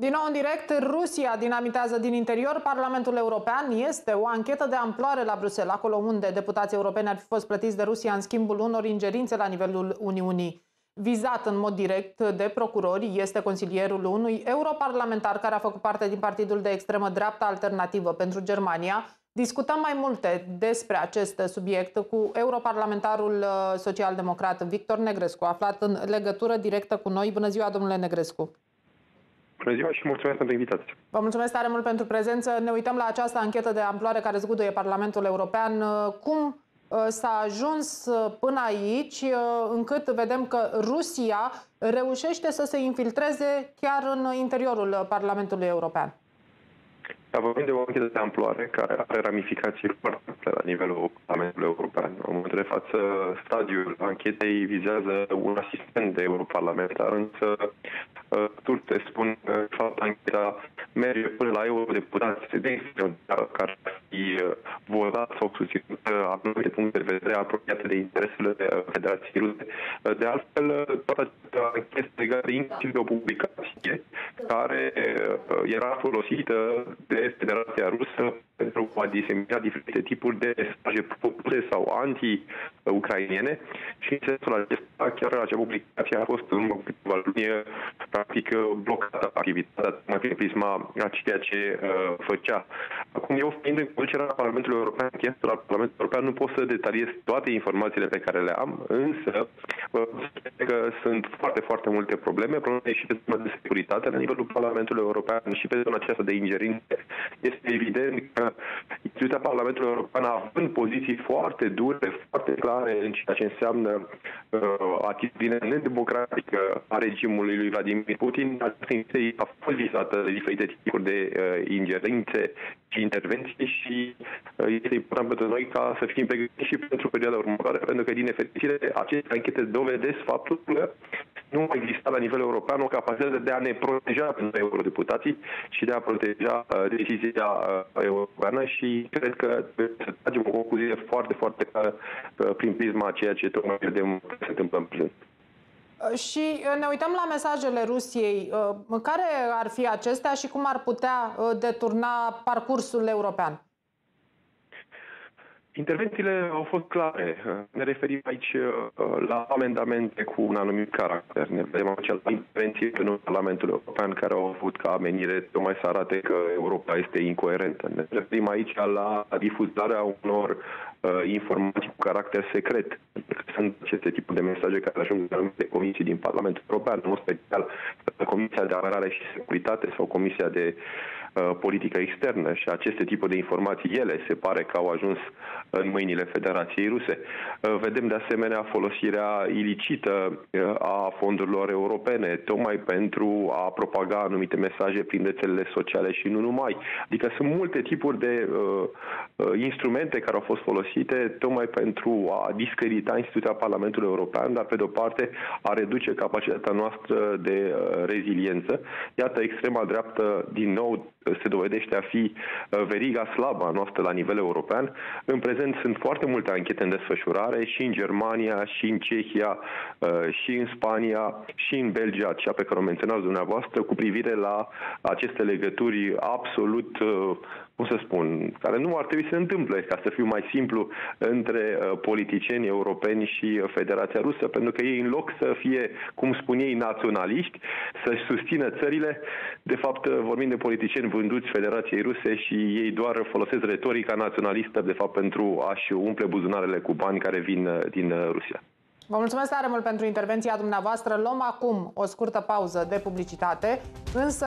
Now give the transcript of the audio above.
Din nou în direct, Rusia dinamitează din interior Parlamentul European. Este o anchetă de amploare la Bruxelles, acolo unde deputații europeni ar fi fost plătiți de Rusia în schimbul unor ingerințe la nivelul Uniunii. Vizat în mod direct de procurori este consilierul unui europarlamentar care a făcut parte din partidul de extremă dreaptă alternativă pentru Germania. Discutăm mai multe despre acest subiect cu europarlamentarul uh, social-democrat Victor Negrescu, aflat în legătură directă cu noi. Bună ziua, domnule Negrescu! Bună ziua și mulțumesc pentru invitație. Vă mulțumesc tare mult pentru prezență. Ne uităm la această anchetă de amploare care zguduie Parlamentul European. Cum uh, s-a ajuns uh, până aici, uh, încât vedem că Rusia reușește să se infiltreze chiar în interiorul Parlamentului European? Da, vorbim de o anchetă de amploare care are ramificații foarte la nivelul Parlamentului European. În momentul de față, stadiul anchetei vizează un asistent de europarlamentar, însă turte spun că fapt ancheta merge până la eurodeputați de exemplu, care ar fi uh, votat sau susținut uh, anumite puncte de vedere apropiate de interesele uh, Federației Ruse. De altfel, toată această anchetă legată inclusiv de o publicație care era folosită de Federația Rusă pentru a disemina diferite tipuri de mesaje propuse sau anti-ucrainiene și în sensul acesta chiar acea publicație a fost în câteva luni practic blocată activitatea tocmai prin prisma a ceea ce uh, făcea. Acum eu fiind în conducerea Parlamentului European, chiar la Parlamentul European nu pot să detaliez toate informațiile pe care le am, însă uh, că sunt foarte, foarte multe probleme, probleme și pe zona de securitate la nivelul Parlamentului European și pe zona aceasta de ingerințe. Este evident că instituția Parlamentului European, având poziții foarte dure, foarte clare în ceea ce înseamnă uh, atitudine nedemocratică a regimului lui Vladimir Putin, această instituție a fost vizată de diferite tipuri de uh, ingerințe și intervenții și uh, este important pentru noi ca să fim pregătiți și pentru perioada următoare, pentru că, din nefericire, aceste anchete dovedesc faptul că nu a existat la nivel european o capacitate de a ne proteja pentru eurodeputații și de a proteja uh, decizia uh, europeană și cred că trebuie să tragem o concluzie foarte, foarte clară uh, prin prisma a ceea ce tocmai vedem că se întâmplă în prezent. Uh, și uh, ne uităm la mesajele Rusiei. Care ar fi acestea și cum ar putea deturna parcursul european? Intervențiile au fost clare. Ne referim aici uh, la amendamente cu un anumit caracter. Ne vedem aici la intervenții în Parlamentul European care au avut ca amenire tocmai să arate că Europa este incoerentă. Ne referim aici la difuzarea unor uh, informații cu caracter secret. Sunt aceste tipuri de mesaje care ajung în anumite comisii din Parlamentul European, în special Comisia de Apărare și Securitate sau Comisia de uh, Politică Externă și aceste tipuri de informații, ele se pare că au ajuns în mâinile Federației Ruse. Uh, vedem de asemenea folosirea ilicită uh, a fondurilor europene, tocmai pentru a propaga anumite mesaje prin rețelele sociale și nu numai. Adică sunt multe tipuri de uh, uh, instrumente care au fost folosite tocmai pentru a discredita instituția Parlamentului European, dar pe de o parte a reduce capacitatea noastră de uh, reziliență. Iată, extrema dreaptă din nou se dovedește a fi uh, veriga slabă a noastră la nivel european. În prezent sunt foarte multe anchete în desfășurare și în Germania, și în Cehia, uh, și în Spania, și în Belgia, cea pe care o menționați dumneavoastră, cu privire la aceste legături absolut uh, cum să spun, care nu ar trebui să se întâmple, ca să fiu mai simplu, între politicieni europeni și Federația Rusă, pentru că ei, în loc să fie, cum spun ei, naționaliști, să-și susțină țările, de fapt vorbim de politicieni vânduți Federației Ruse și ei doar folosesc retorica naționalistă, de fapt, pentru a-și umple buzunarele cu bani care vin uh, din uh, Rusia. Vă mulțumesc tare mult pentru intervenția dumneavoastră. Luăm acum o scurtă pauză de publicitate, însă